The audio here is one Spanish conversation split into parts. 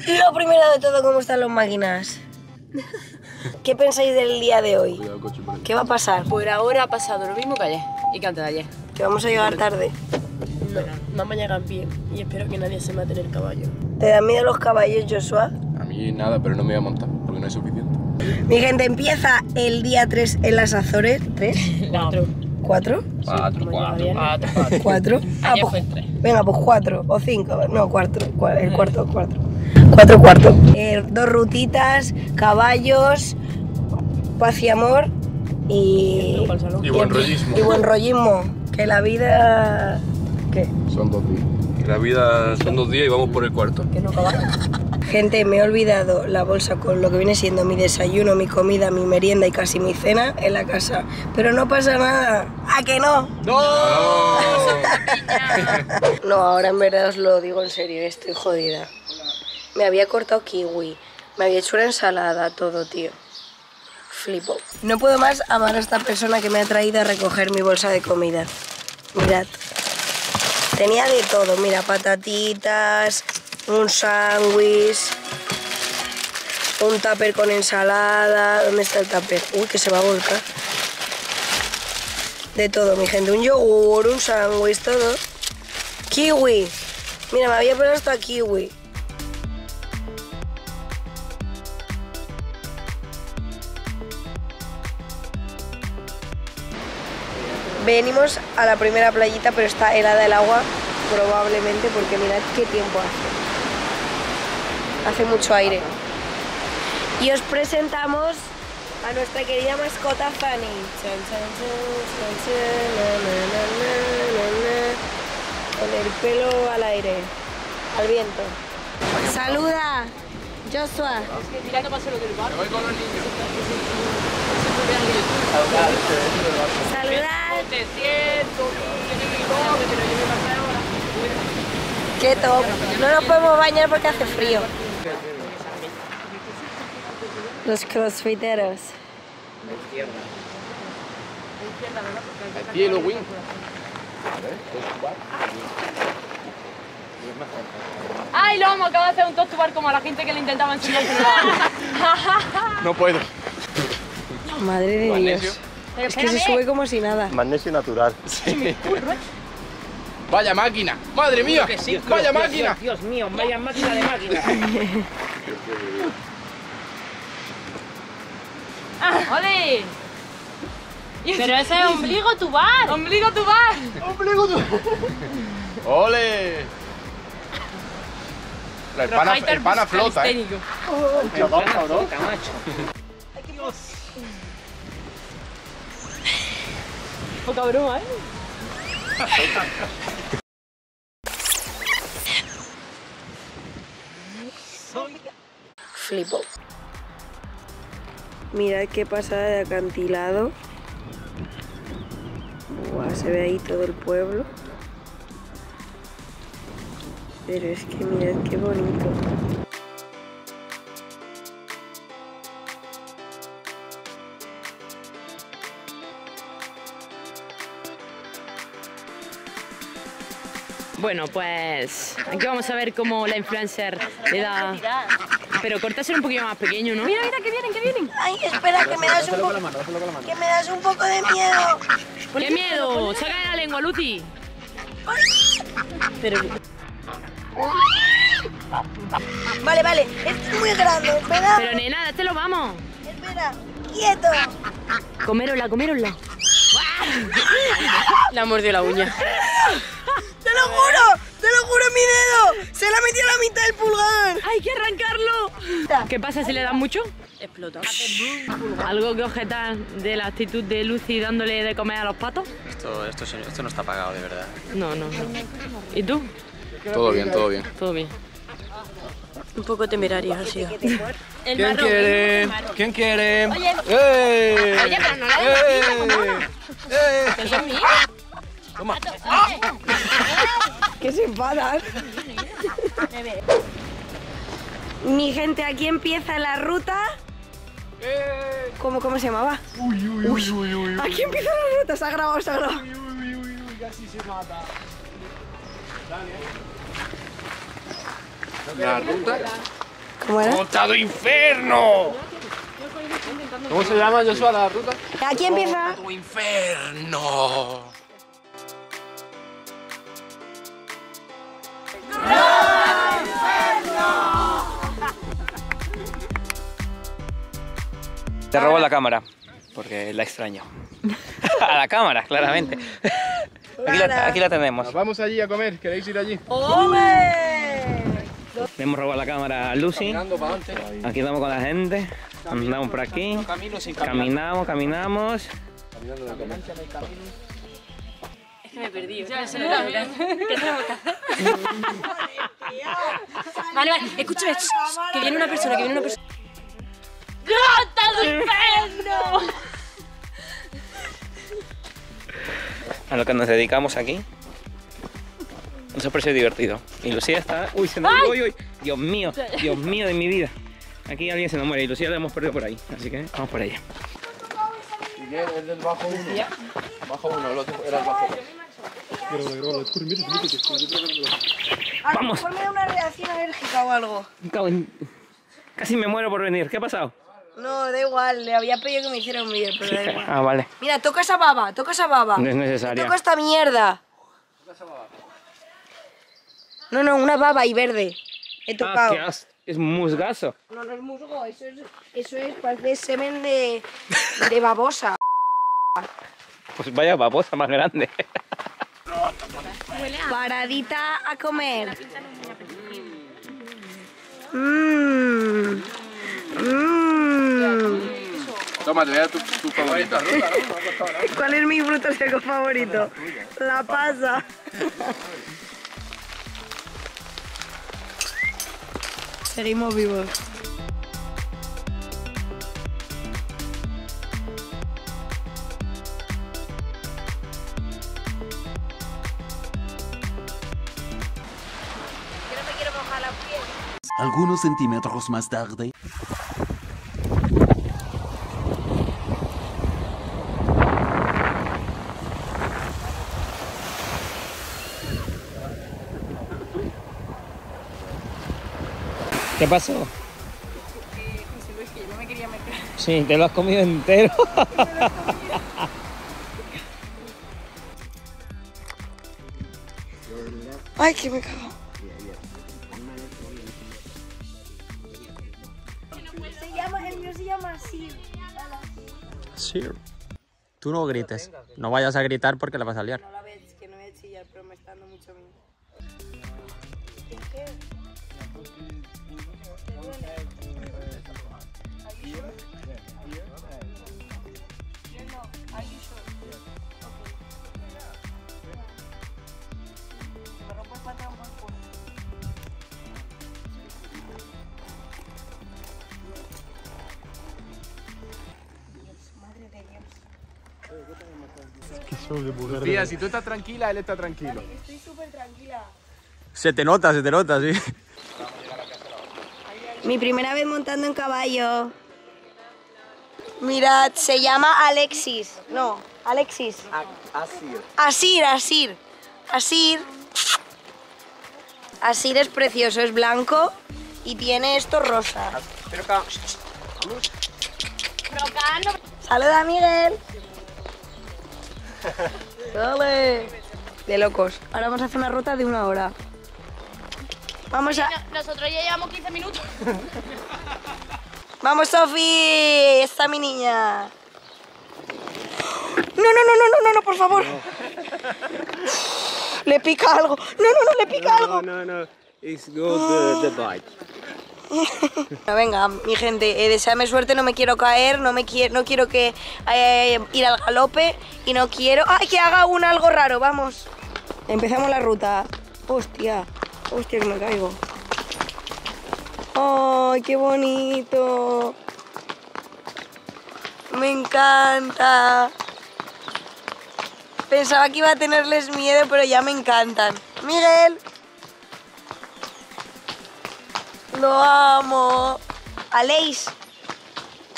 Lo primero de todo, ¿cómo están las máquinas? ¿Qué pensáis del día de hoy? ¿Qué va a pasar? Por ahora ha pasado lo mismo que ayer y que antes de ayer. Que vamos a llegar tarde. No, vamos a llegar bien y espero que nadie se mate en el caballo. ¿Te dan miedo los caballos, Joshua? A mí nada, pero no me voy a montar porque no es suficiente. Mi gente, empieza el día 3 en las Azores. ¿3? Cuatro. ¿Cuatro? Cuatro, cuatro. Cuatro, cuatro. Ah, pues-. Venga, pues cuatro o cinco. No, cuatro. cua- El cuarto, cuatro. Cuatro, cuarto. Eh, dos rutitas, caballos, paz y amor y... Y buen rollismo. Y buen rollismo. Que la vida... ¿Qué? Son dos días. La vida son dos días y vamos por el cuarto. Que no. Gente, me he olvidado la bolsa con lo que viene siendo mi desayuno, mi comida, mi merienda y casi mi cena en la casa. Pero no pasa nada. ¿A que no? ¡No! No, ahora en verdad os lo digo en serio, estoy jodida. Me había cortado kiwi, me había hecho una ensalada, todo, tío. Flipo. No puedo más amar a esta persona que me ha traído a recoger mi bolsa de comida. Mirad. Tenía de todo, mira, patatitas, un sándwich, un tupper con ensalada. ¿Dónde está el tupper? Uy, que se va a volcar. De todo, mi gente. Un yogur, un sándwich, todo. Kiwi. Mira, me había puesto hasta kiwi. Venimos a la primera playita, pero está helada el agua, probablemente, porque mirad qué tiempo hace. Hace mucho aire. Y os presentamos a nuestra querida mascota Fanny. Chan, chan, chan, chan, chan, na, na, na, na, na, na. Con el pelo al aire, al viento. Saluda, Joshua. Mirando para lo del bar. Voy con los niños. Saludad. Qué top. No nos podemos bañar porque hace frío. Los crossfiteros. Al cielo, Win. Ay, lo vamos, acabo de hacer un top to bar como a la gente que le intentaba enseñar no. No puedo. Madre de Magnesio. Dios. Es que se sube como si nada. Magnesio natural. Vaya máquina. Madre mía. Vaya máquina. Dios mío, vaya máquina de máquina. ¡Ole! Pero ese es ombligo tu bar. Ombligo tu bar. ¡Ole! La el el pana flota, ¿eh? Chaval, cabrón. macho. Poca broma, ¿eh? Flipo. Mirad qué pasada de acantilado. Buah, se ve ahí todo el pueblo. Pero es que mirad qué bonito. Bueno, pues aquí vamos a ver cómo la influencer le da... Pero cortáselo un poquito más pequeño, ¿no? Mira, mira, que vienen, que vienen. Ay, espera, que me das un poco. Que me das un poco de miedo. ¡Qué miedo! ¡Saca de la lengua, Lucy! Vale, vale, es muy grande, espera. Pero nena, dátelo, vamos. Espera, quieto. Comérosla, comérosla. Le ha mordido la uña. Juro, mi dedo. Se la metió a la mitad del pulgar. ¡Hay que arrancarlo! ¿Qué pasa si le dan mucho? Explota. ¿Algo que objetar de la actitud de Lucy dándole de comer a los patos? Esto, esto, esto no está pagado, de verdad. No, no, no. ¿Y tú? Todo bien, todo bien. Todo bien. Un poco temeraria ha sido. El ¿Quién quiere? ¿Quién quiere? Oye. ¡Eh! Oye, pero no la ¡Eh! ¡Eh! ¿Eso es mío? Toma. Que se enfadan. Mi gente, aquí empieza la ruta. ¡Eh! ¿Cómo, cómo se llamaba? Uy, uy, uy, uy, uy. Aquí empieza la ruta, se ha grabado, se ha grabado. Uy, uy, uy, uy, casi se mata. La ruta ¿Cómo era? ¡Montado inferno! ¿Cómo se llama, Joshua, la ruta? Aquí empieza. ¡Inferno! Te robo la cámara, porque la extraño. a la cámara, claramente. Aquí la, aquí la tenemos. Vamos allí a comer, ¿queréis ir allí? Le hemos robado la cámara a Lucy. Aquí estamos con la gente. Andamos por aquí. Caminamos, caminamos. Vale, vale, escúchame, ch, ch, que viene una persona, que viene una persona. A lo que nos dedicamos aquí. Nos ha parecido divertido. Y Lucía está. Uy, se nos. Uy, uy. Dios mío, Dios mío de mi vida. Aquí alguien se nos muere y Lucía la hemos perdido por ahí. Así que vamos por ella. Es del bajo uno. Bajo uno, el otro era el bajo Vamos. Ponme una reacción alérgica o algo. Casi me muero por venir. ¿Qué ha pasado? No, da igual, le había pedido que me hiciera un vídeo, pero da igual. Ah, vale. Mira, toca esa baba, toca esa baba. No es necesaria. Toca esta mierda. No, no, una baba y verde. He Ah, tocado. qué as- Es musgazo. No, no es musgo, eso es, eso es, parece semen de, de babosa. Pues vaya babosa más grande. Paradita a comer. Mmm. Mmm. Toma, te voy a dar tu, tu favorita. ¿Cuál es mi fruto seco favorito? La pasa. Seguimos vivos. Algunos centímetros más tarde. ¿Qué pasó? Sí, te lo has comido entero. Ay, que me cago. Se llama, el mío se llama así. Sí. Tú no grites. No vayas a gritar porque la vas a liar. No la ves, que no voy a chillar, pero me está dando mucho miedo. Tía, si tú estás tranquila, él está tranquilo. Estoy súper tranquila. Se te nota, se te nota, sí. Mi primera vez montando en caballo. Mirad, se llama Alexis. No, Alexis. Asir, Asir. Asir. Asir es precioso, es blanco y tiene esto rosa. Saluda, Miguel. Dale. De locos. Ahora vamos a hacer una ruta de una hora. Vamos a... Nosotros ya llevamos 15 minutos. Vamos, Sofi. Está mi niña. No, no, no, no, no, no, no, por favor. Le pica algo. No, no, no, le pica algo. no, no. It's good the, bite. No, venga, mi gente, eh, deseame suerte, no me quiero caer, no me quiero, no quiero que eh, ir al galope y no quiero, ay, que haga un algo raro, vamos. Empezamos la ruta. Hostia, hostia que me caigo. Ay, qué bonito. Me encanta. Pensaba que iba a tenerles miedo, pero ya me encantan. Miguel. Lo amo. Aleix.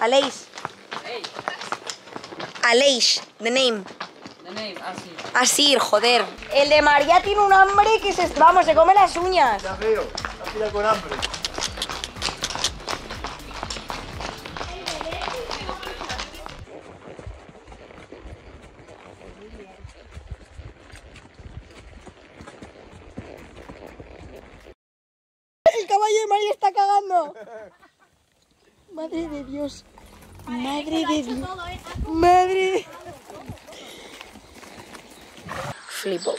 Aleix. Aleix, the name así. Ah, ah, joder. El de María tiene un hambre que se... Vamos, se come las uñas. Ya veo, la con hambre. El caballo de María está cagando. Madre de Dios. Madre de Dios. Madre de... Flipo.